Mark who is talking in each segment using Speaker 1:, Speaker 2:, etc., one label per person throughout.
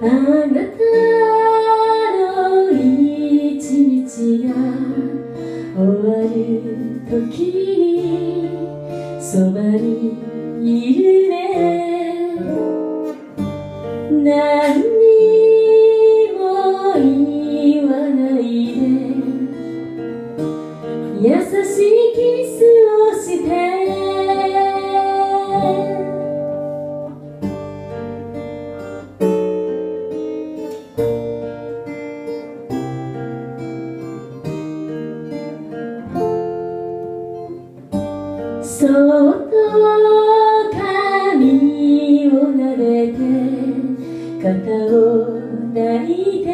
Speaker 1: あなたの一日が終わる時にそばにいるね何にも言わないで優しいキスをしてそっと肩を抱いて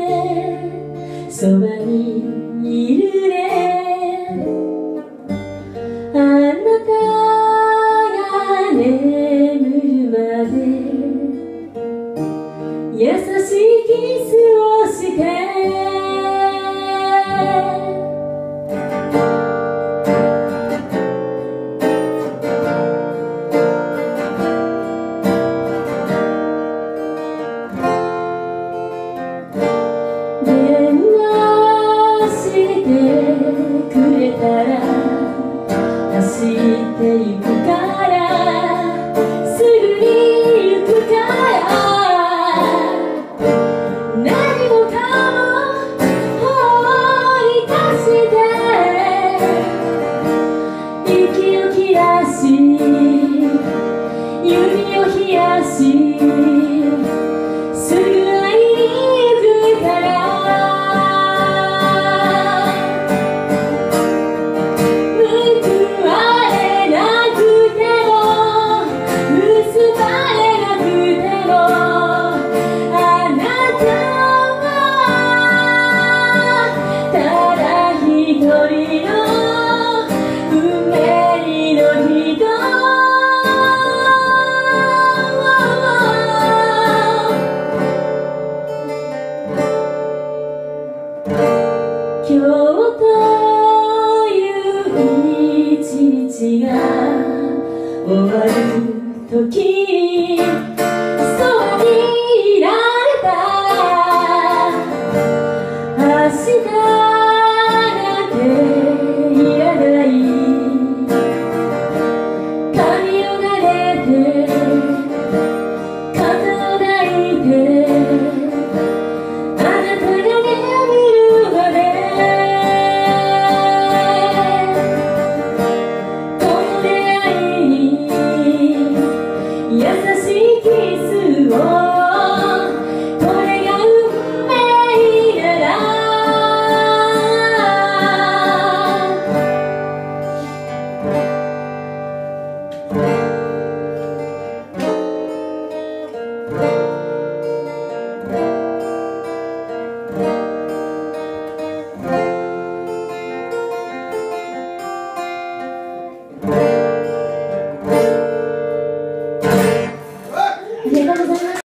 Speaker 1: そばにいるね。あなたが眠るまで優しいキスをして assim. 今日という一日が終わる時にいられた